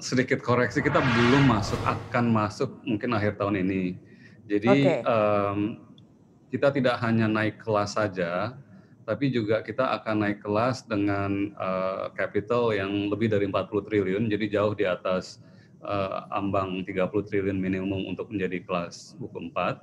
sedikit koreksi kita belum masuk akan masuk mungkin akhir tahun ini. Jadi Oke. um, kita tidak hanya naik kelas saja, tapi juga kita akan naik kelas dengan uh, capital yang lebih dari 40 triliun, jadi jauh di atas uh, ambang 30 triliun minimum untuk menjadi kelas buku 4.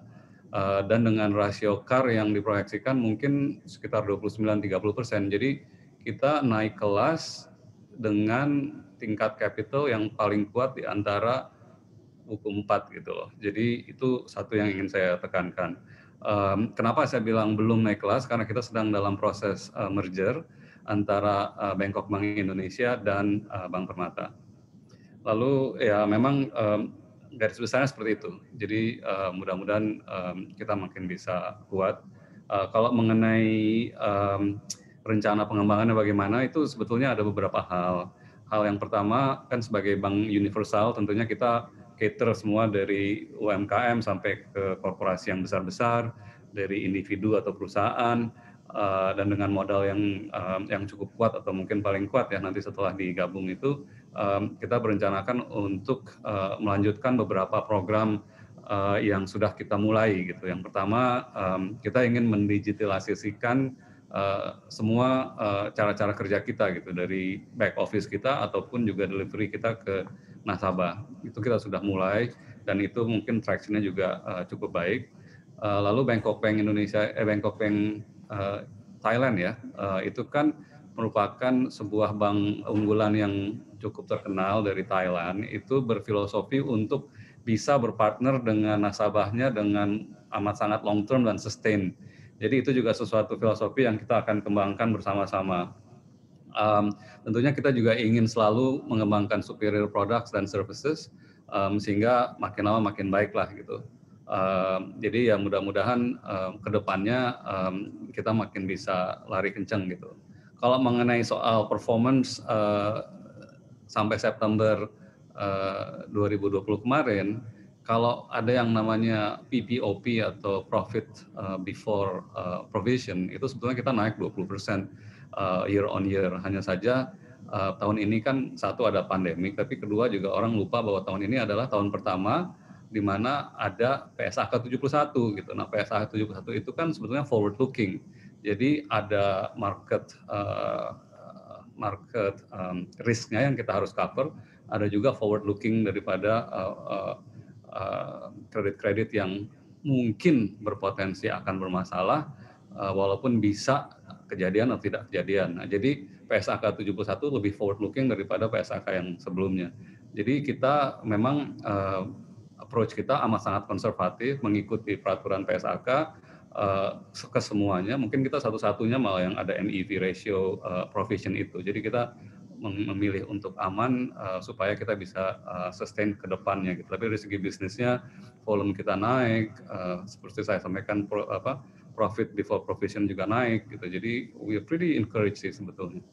Uh, dan dengan rasio CAR yang diproyeksikan mungkin sekitar 29-30 persen. Jadi kita naik kelas dengan tingkat capital yang paling kuat di antara buku 4 gitu loh. Jadi itu satu yang ingin saya tekankan. Um, kenapa saya bilang belum naik kelas? Karena kita sedang dalam proses uh, merger antara uh, Bangkok Bank Indonesia dan uh, Bank Permata. Lalu ya memang um, garis besarnya seperti itu. Jadi uh, mudah-mudahan um, kita makin bisa kuat. Uh, kalau mengenai um, rencana pengembangannya bagaimana itu sebetulnya ada beberapa hal. Hal yang pertama kan sebagai bank universal tentunya kita cater semua dari UMKM sampai ke korporasi yang besar-besar, dari individu atau perusahaan, uh, dan dengan modal yang uh, yang cukup kuat atau mungkin paling kuat ya nanti setelah digabung itu um, kita berencanakan untuk melanjutkan beberapa program yang sudah kita mulai gitu. Yang pertama kita ingin mendigitalisasikan uh, semua cara-cara uh, kerja kita gitu dari back office kita ataupun juga delivery kita ke nasabah. Itu kita sudah mulai dan itu mungkin tractionnya juga uh, cukup baik. Uh, lalu Bangkok Bank Indonesia, eh, Bangkok Bank uh, Thailand ya, uh, itu kan merupakan sebuah bank unggulan yang cukup terkenal dari Thailand. Itu berfilosofi untuk bisa berpartner dengan nasabahnya dengan amat sangat long term dan sustain. Jadi itu juga sesuatu filosofi yang kita akan kembangkan bersama-sama um, tentunya kita juga ingin selalu mengembangkan superior products dan services um, sehingga makin lama makin baik lah gitu. Um, jadi ya mudah-mudahan um, ke depannya um, kita makin bisa lari kencang gitu. Kalau mengenai soal performance uh, sampai September uh, 2020 kemarin, kalau ada yang namanya PPOP atau profit uh, before uh, provision itu sebetulnya kita naik 20 persen uh, year on year. Hanya saja uh, tahun ini kan satu ada pandemik, tapi kedua juga orang lupa bahwa tahun ini adalah tahun pertama di mana ada PSAK 71 gitu. Nah, PSAK 71 itu kan sebetulnya forward looking. Jadi ada market uh, market um, risknya yang kita harus cover, ada juga forward looking daripada uh, yang mungkin berpotensi akan bermasalah uh, walaupun bisa kejadian atau tidak kejadian. Nah, jadi PSAK 71 lebih forward looking daripada PSAK yang sebelumnya. Jadi kita memang uh, approach kita amat sangat konservatif mengikuti peraturan PSAK uh, eh, ke semuanya. Mungkin kita satu-satunya malah yang ada NEV ratio uh, provision itu. Jadi kita memilih untuk aman uh, supaya kita bisa uh, sustain ke depannya gitu. Tapi dari segi bisnisnya volume kita naik uh, seperti saya sampaikan pro, apa profit before provision juga naik gitu. Jadi we are pretty encouraged sih sebetulnya.